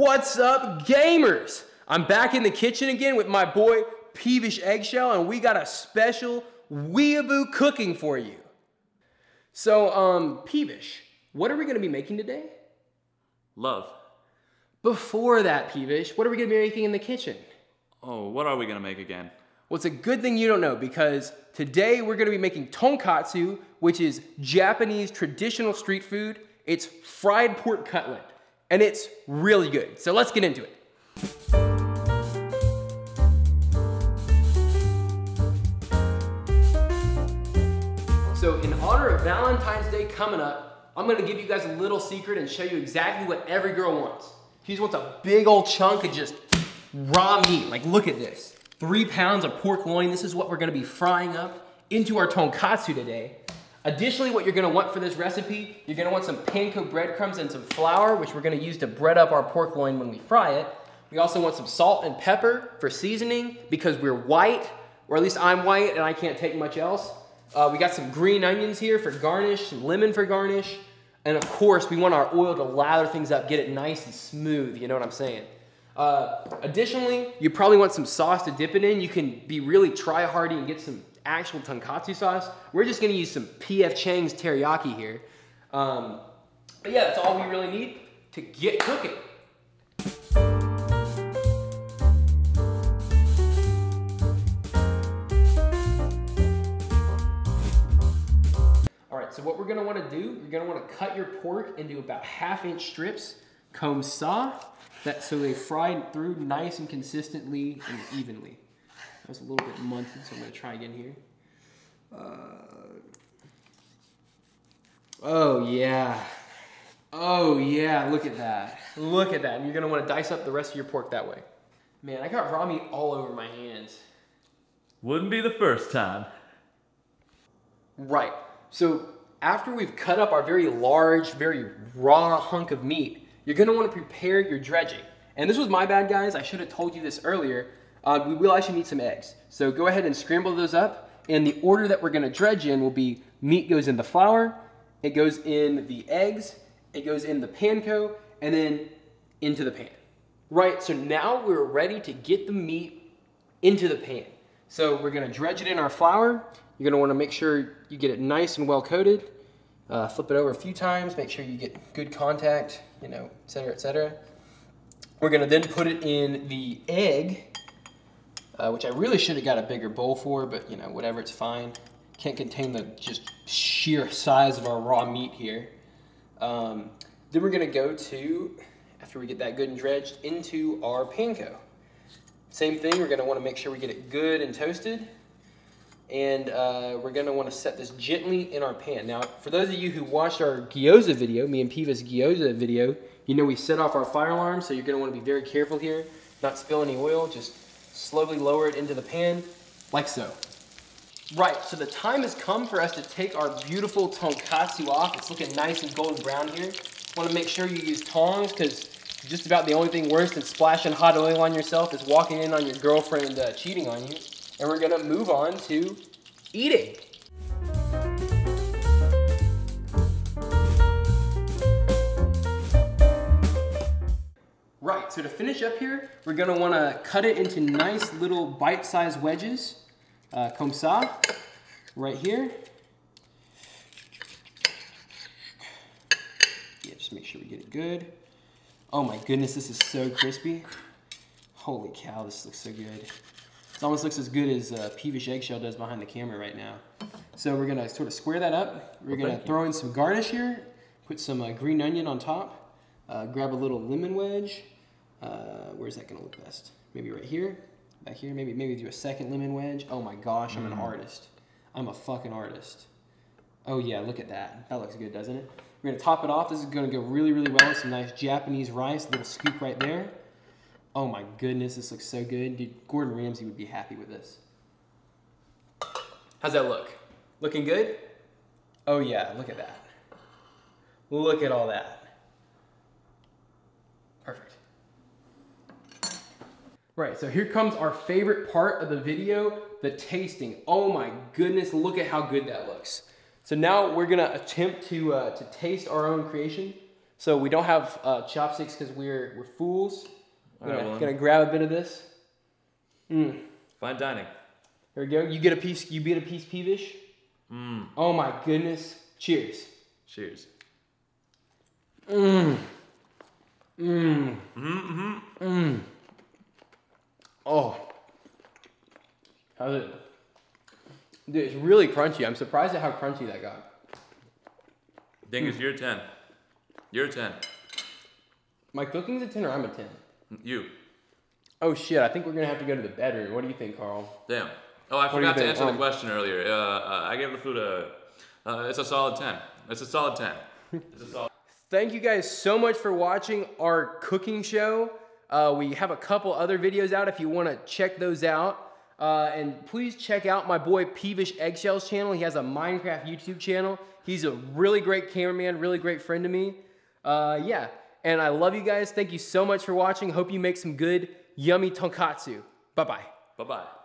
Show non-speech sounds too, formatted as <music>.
What's up, gamers? I'm back in the kitchen again with my boy Peevish Eggshell, and we got a special weeaboo cooking for you. So, um, Peevish, what are we gonna be making today? Love. Before that, Peevish, what are we gonna be making in the kitchen? Oh, what are we gonna make again? Well, it's a good thing you don't know because today we're gonna be making tonkatsu, which is Japanese traditional street food. It's fried pork cutlet, and it's really good. So let's get into it. So in honor of Valentine's Day coming up, I'm gonna give you guys a little secret and show you exactly what every girl wants. She just wants a big old chunk of just raw meat. Like look at this. Three pounds of pork loin. This is what we're gonna be frying up into our tonkatsu today. Additionally, what you're gonna want for this recipe, you're gonna want some panko breadcrumbs and some flour, which we're gonna use to bread up our pork loin when we fry it. We also want some salt and pepper for seasoning because we're white, or at least I'm white and I can't take much else. Uh, we got some green onions here for garnish, some lemon for garnish, and of course, we want our oil to lather things up, get it nice and smooth, you know what I'm saying? Uh, additionally, you probably want some sauce to dip it in. You can be really try hardy and get some actual tonkatsu sauce. We're just gonna use some P.F. Chang's teriyaki here. Um, but yeah, that's all we really need to get cooking. All right, so what we're gonna wanna do, you're gonna wanna cut your pork into about half inch strips, comme ça, that so they fry through nice and consistently and evenly. That was a little bit munted, so I'm gonna try again here. Uh, oh yeah. Oh yeah, look at that. Look at that. And you're gonna wanna dice up the rest of your pork that way. Man, I got raw meat all over my hands. Wouldn't be the first time. Right. So after we've cut up our very large, very raw hunk of meat, you're gonna wanna prepare your dredging. And this was my bad, guys. I should have told you this earlier. Uh, we will actually need some eggs. So go ahead and scramble those up. And the order that we're gonna dredge in will be meat goes in the flour, it goes in the eggs, it goes in the panko, and then into the pan. Right, so now we're ready to get the meat into the pan. So we're gonna dredge it in our flour. You're gonna wanna make sure you get it nice and well coated. Uh, flip it over a few times, make sure you get good contact, you know, et cetera, et cetera. We're gonna then put it in the egg, uh, which I really should have got a bigger bowl for, but you know, whatever, it's fine. Can't contain the just sheer size of our raw meat here. Um, then we're gonna go to, after we get that good and dredged, into our panko. Same thing, we're gonna wanna make sure we get it good and toasted. And uh, we're gonna wanna set this gently in our pan. Now, for those of you who watched our gyoza video, me and Peevish's gyoza video, you know we set off our fire alarm, so you're gonna wanna be very careful here, not spill any oil, just slowly lower it into the pan, like so. Right, so the time has come for us to take our beautiful tonkatsu off. It's looking nice and golden brown here. Wanna make sure you use tongs, because just about the only thing worse than splashing hot oil on yourself is walking in on your girlfriend uh, cheating on you. And we're gonna move on to eating. So to finish up here, we're gonna wanna cut it into nice little bite-sized wedges. Uh, comme ça, right here. Yeah, just make sure we get it good. Oh my goodness, this is so crispy. Holy cow, this looks so good. It almost looks as good as uh, Peevish Eggshell does behind the camera right now. So we're gonna sort of square that up. We're gonna throw in some garnish here, put some uh, green onion on top, uh, grab a little lemon wedge. Uh, where's that gonna look best? Maybe right here, back here, maybe maybe do a second lemon wedge. Oh my gosh, I'm an artist. I'm a fucking artist. Oh yeah, look at that. That looks good, doesn't it? We're gonna top it off. This is gonna go really, really well with some nice Japanese rice. A little scoop right there. Oh my goodness, this looks so good. Dude, Gordon Ramsay would be happy with this. How's that look? Looking good? Oh yeah, look at that. Look at all that. Right, so here comes our favorite part of the video, the tasting. Oh my goodness, look at how good that looks. So now we're gonna attempt to, uh, to taste our own creation. So we don't have uh, chopsticks because we're we're fools. Right, gonna, gonna grab a bit of this. Mm. Fine dining. Here we go. You get a piece. You get a piece peevish. Mmm. Oh my goodness. Cheers. Cheers. Mmm. Mmm. Mm-hmm. Mmm. Oh. How's it? Dude, it's really crunchy. I'm surprised at how crunchy that got. Dingus, you're a 10. You're a 10. My cooking's a 10 or I'm a 10? You. Oh shit, I think we're gonna have to go to the bedroom. What do you think, Carl? Damn. Oh, I you forgot to answer the Um, question earlier. Uh, uh, I gave the food a. Uh, it's a solid 10. It's a solid 10. <laughs> It's a solid. Thank you guys so much for watching our cooking show. Uh, we have a couple other videos out if you want to check those out. Uh, and please check out my boy Peevish Eggshells channel. He has a Minecraft YouTube channel. He's a really great cameraman, really great friend to me. Uh, yeah, and I love you guys. Thank you so much for watching. Hope you make some good, yummy tonkatsu. Bye bye. Bye bye.